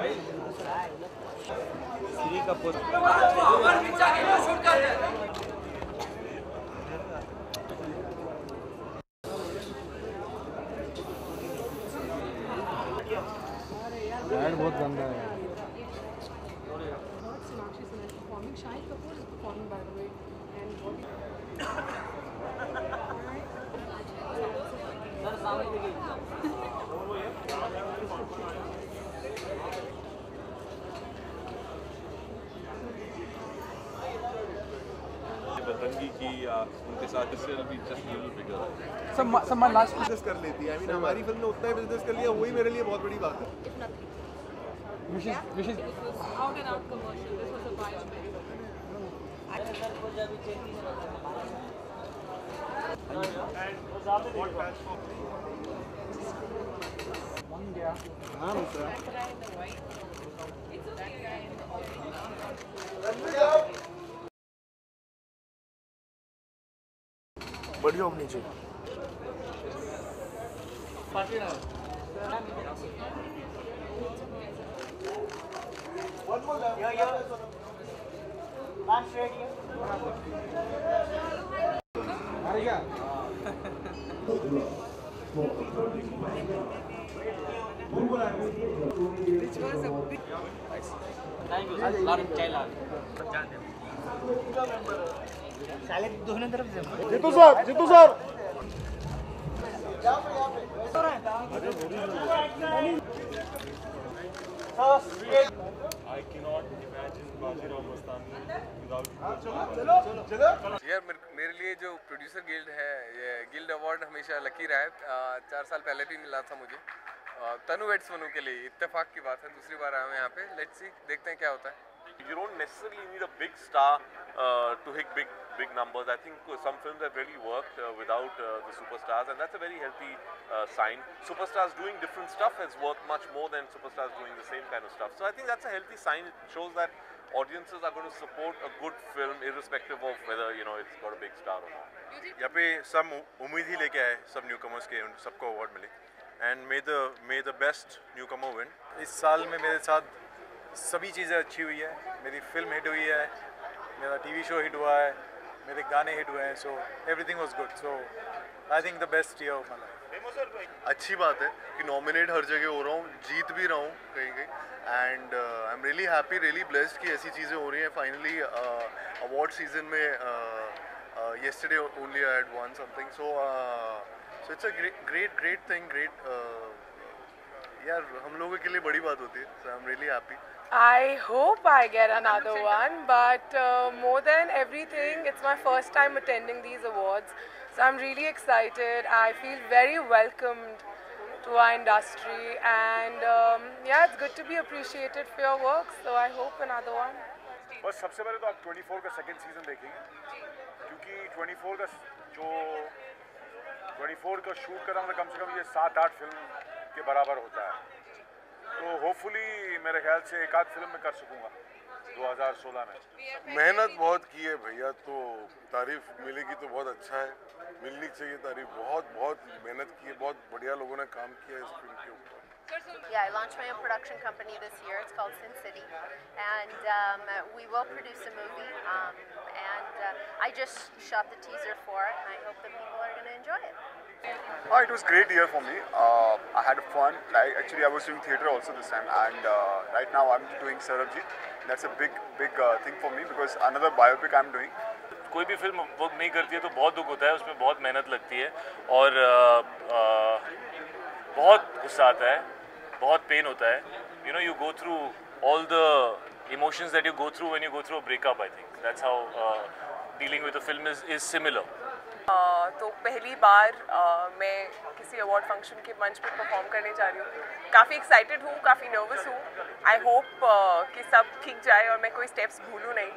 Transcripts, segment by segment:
Shri Kapoor add बहुत गंदा है is performing. Shahid Kapoor is performing, by the बतंगी की या उनके साथ इससे my last बिज़नेस कर लेती है आई मीन हमारी फ़िल्म ने उतना ही बिज़नेस कर लिया वही मेरे लिए बहुत बड़ी बात है if nothing. which is which is This was out and out commercial. This was a biopic. बढ़िया होनी चाहिए Jeetu sir Jeetu sir I cannot imagine Bajirao Mastani without यार मेरे मेरे लिए जो प्रोड्यूसर गिल्ड है ये गिल्ड अवार्ड हमेशा लकी रहा है। चार साल पहले भी मिला था मुझे। तनु वेट्स मनु के लिए इत्तेफाक की बात है दूसरी बार आया हूँ यहाँ पे। लेट्स सी देखते हैं क्या होता है। you don't necessarily need a big star uh, to hit big big numbers. I think uh, some films have really worked uh, without uh, the superstars, and that's a very healthy uh, sign. Superstars doing different stuff has worked much more than superstars doing the same kind of stuff. So I think that's a healthy sign. It shows that audiences are going to support a good film irrespective of whether you know it's got a big star or not. यहाँ पे सब उ- उम्मीद ही लेके आए सब new commerce के उन सबको अवार्ड मिले and may the may the best newcomer win इस साल में मेरे साथ सभी चीज़ें अच्छी हुई है। मेरी फ़िल्म हिट हुई है मेरा टीवी शो हिट हुआ है मेरे गाने हिट हुए हैं so everything was good so I think the best year of my life अच्छी बात है कि नॉमिनेट हर जगह हो रहा हूँ जीत भी रहा हूँ कहीं कहीं। And I am really happy really blessed कि ऐसी चीज़ें हो रही हैं। फाइनली अवार्ड सीज़न में uh, yesterday only I had won so So uh, so great a great great यार हम लोगों के लिए बड़ी बात होती है. So I'm really happy. I hope I get another one, but uh, more than everything, it's my first time attending these awards. So I'm really excited. I feel very welcomed to our industry, and um, yeah, it's good to be appreciated for your work. So I hope another one. बस सबसे पहले तो आप 24 का second season देखेंगे क्योंकि 24 का जो 24 का शूट करा मतलब कम से कम ये सात आठ फ़िल्म के बराबर होता है। तो होपफुली मेरे ख्याल से एक आध फ़िल्म में कर सकूँगा 2016 में। मेहनत बहुत की है भैया तो तारीफ़ मिलेगी तो बहुत अच्छा है। मिलनी चाहिए तारीफ़, बहुत बहुत मेहनत की है, बहुत बढ़िया लोगों ने काम किया है इस फ़िल्म के ऊपर। Yeah, I launched my own production company this year. It's called Sin City, and um, we will produce a movie. Um, and uh, I just shot the teaser for it, and I hope that people are going to enjoy it. Oh, it was great year for me. Uh, I had fun. Like, actually, I was doing theatre also this time, and uh, right now I'm doing Sarabjit. That's a big, big uh, thing for me because another biopic I'm doing. कोई भी film work नहीं करती है तो बहुत दुख होता है उसमें बहुत मेहनत लगती है और अ, अ, बहुत गुस्सा आता है बहुत पेन होता है. You know you go through all the emotions that you go through when you go through a breakup I think that's how dealing with the film is is similar तो पहली बार अ, मैं किसी अवार्ड फ़ंक्शन के मंच पे perform करने जा रही हूँ। काफ़ी एक्साइटेड हूँ काफ़ी नर्वस हूँ। आई होप कि सब ठीक जाए और मैं कोई स्टेप्स भूलूँ नहीं।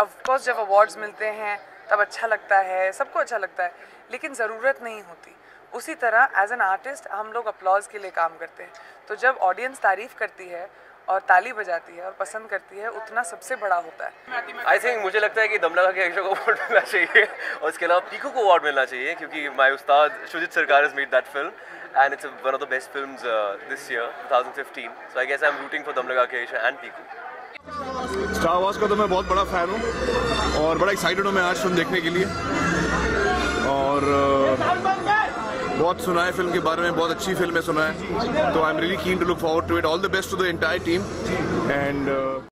ऑफकोर्स जब अवार्ड्स मिलते हैं तब अच्छा लगता है सबको अच्छा लगता है लेकिन ज़रूरत नहीं होती। उसी तरह एज एन आर्टिस्ट हम लोग अपलॉज के लिए काम करते हैं। तो जब ऑडियंस तारीफ़ करती है और ताली बजाती है और पसंद करती है उतना सबसे बड़ा होता है आई थिंक मुझे लगता है कि दम लगा के अक्षय को अवार्ड मिलना चाहिए और इसके अलावा पीकू को अवार्ड मिलना चाहिए क्योंकि my ustad Shoojit Sircar is made that film a, one of the best films uh, this year, 2015. So I guess I'm rooting for Dum Laga Ke Isha and Piku. Star Wars का तो मैं बहुत बड़ा fan हूँ और बड़ा excited हूँ मैं आज फ़िल्म देखने के लिए और अ, बहुत सुना है फ़िल्म के बारे में, बहुत अच्छी फ़िल्म है सुना है। तो I am really keen to look forward to it all the best to the entire team and